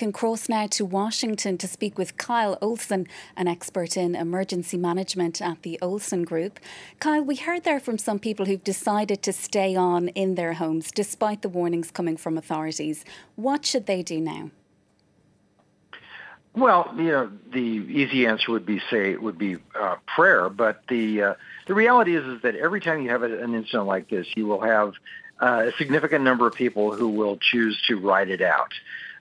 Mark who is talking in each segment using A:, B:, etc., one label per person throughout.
A: can cross now to Washington to speak with Kyle Olson, an expert in emergency management at the Olson Group. Kyle, we heard there from some people who've decided to stay on in their homes despite the warnings coming from authorities. What should they do now?
B: Well, you know, the easy answer would be say would be uh, prayer, but the uh, the reality is is that every time you have an incident like this, you will have uh, a significant number of people who will choose to ride it out.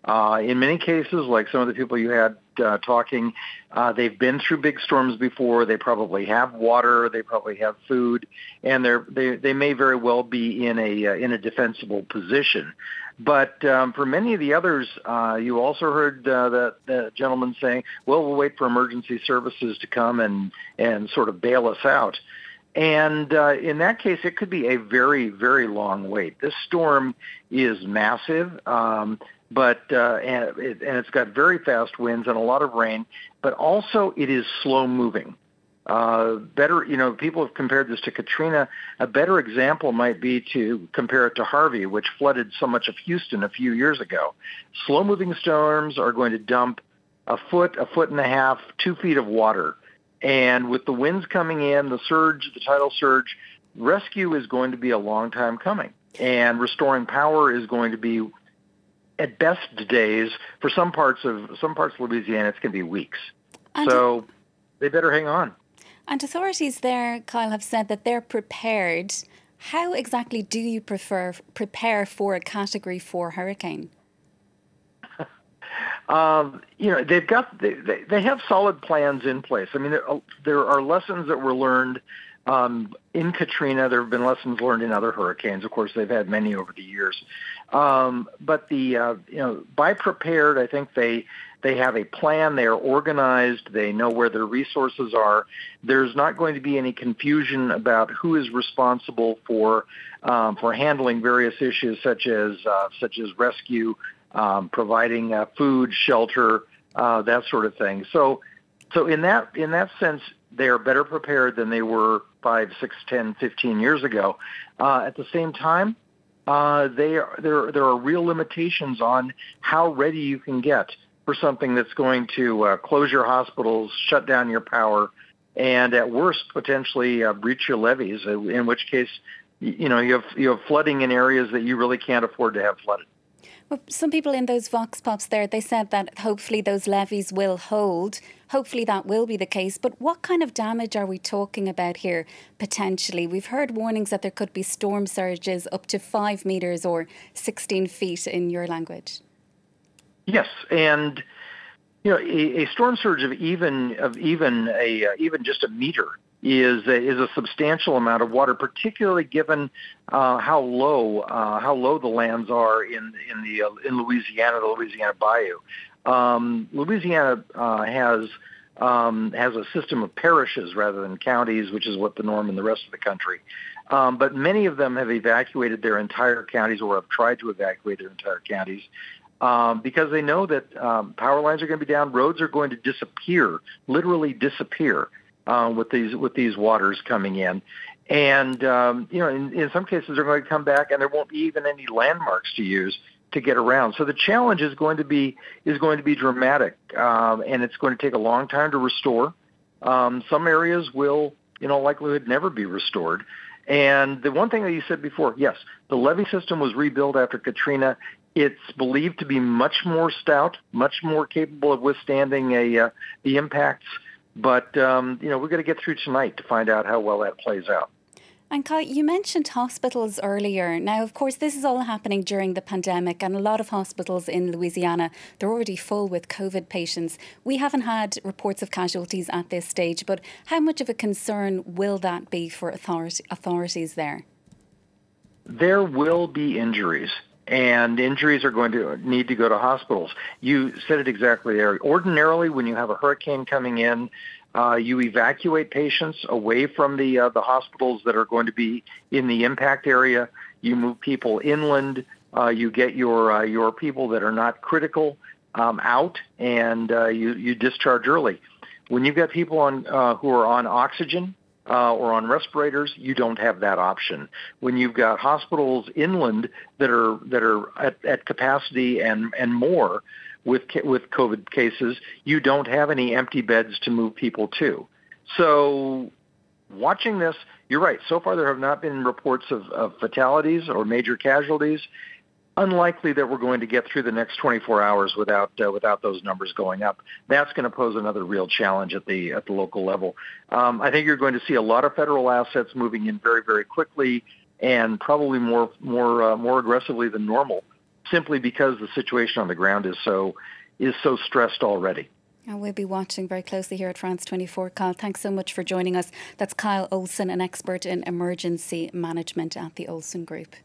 B: Uh, in many cases, like some of the people you had uh, talking, uh, they've been through big storms before. They probably have water. They probably have food, and they're, they they may very well be in a uh, in a defensible position. But um, for many of the others, uh, you also heard uh, the, the gentleman saying, "Well, we'll wait for emergency services to come and and sort of bail us out." And uh, in that case, it could be a very, very long wait. This storm is massive. Um, but uh, and, it, and it's got very fast winds and a lot of rain, but also it is slow moving. Uh, better, you know, people have compared this to Katrina. A better example might be to compare it to Harvey, which flooded so much of Houston a few years ago. Slow-moving storms are going to dump a foot, a foot and a half, two feet of water, and with the winds coming in, the surge, the tidal surge, rescue is going to be a long time coming, and restoring power is going to be at best days for some parts of some parts of Louisiana, it's going to be weeks. And so they better hang on.
A: And authorities there, Kyle, have said that they're prepared. How exactly do you prefer prepare for a Category Four hurricane?
B: Um, you know, they've got they, they, have solid plans in place. I mean, there, there are lessons that were learned um, in Katrina, there have been lessons learned in other hurricanes. Of course, they've had many over the years. Um, but the uh, you know by prepared, I think they they have a plan. They are organized. They know where their resources are. There's not going to be any confusion about who is responsible for um, for handling various issues such as uh, such as rescue, um, providing uh, food, shelter, uh, that sort of thing. So so in that in that sense, they are better prepared than they were five, six, ten, fifteen years ago. Uh, at the same time, uh, they are, there there are real limitations on how ready you can get for something that's going to uh, close your hospitals, shut down your power, and at worst potentially uh, breach your levees. Uh, in which case, you know you have you have flooding in areas that you really can't afford to have flooded.
A: Well, some people in those vox pops there, they said that hopefully those levees will hold. Hopefully that will be the case. But what kind of damage are we talking about here potentially? We've heard warnings that there could be storm surges up to five metres or 16 feet in your language.
B: Yes, and you know a, a storm surge of even of even a uh, even just a meter is a, is a substantial amount of water, particularly given uh, how low uh, how low the lands are in in the uh, in Louisiana, the Louisiana Bayou. Um, Louisiana uh, has um, has a system of parishes rather than counties, which is what the norm in the rest of the country. Um, but many of them have evacuated their entire counties or have tried to evacuate their entire counties um, because they know that um, power lines are going to be down, roads are going to disappear, literally disappear uh, with these with these waters coming in. And um, you know, in, in some cases, they're going to come back, and there won't be even any landmarks to use to get around. So the challenge is going to be is going to be dramatic, um, and it's going to take a long time to restore. Um, some areas will, in all likelihood, never be restored. And the one thing that you said before, yes, the levee system was rebuilt after Katrina. It's believed to be much more stout, much more capable of withstanding a uh, the impacts but um, you know, we're going to get through tonight to find out how well that plays out.
A: And Kyle, you mentioned hospitals earlier. Now, of course, this is all happening during the pandemic, and a lot of hospitals in Louisiana they're already full with COVID patients. We haven't had reports of casualties at this stage, but how much of a concern will that be for authority, authorities there?
B: There will be injuries and injuries are going to need to go to hospitals. You said it exactly there. Ordinarily, when you have a hurricane coming in, uh, you evacuate patients away from the uh, the hospitals that are going to be in the impact area. You move people inland. Uh, you get your uh, your people that are not critical um, out, and uh, you you discharge early. When you've got people on uh, who are on oxygen, uh, or on respirators, you don't have that option. When you've got hospitals inland that are that are at, at capacity and and more, with with COVID cases, you don't have any empty beds to move people to. So, watching this, you're right. So far, there have not been reports of, of fatalities or major casualties. Unlikely that we're going to get through the next 24 hours without uh, without those numbers going up. That's going to pose another real challenge at the at the local level. Um, I think you're going to see a lot of federal assets moving in very very quickly and probably more more uh, more aggressively than normal simply because the situation on the ground is so is so stressed already.
A: And we'll be watching very closely here at France 24. Kyle, thanks so much for joining us. That's Kyle Olson, an expert in emergency management at the Olson Group.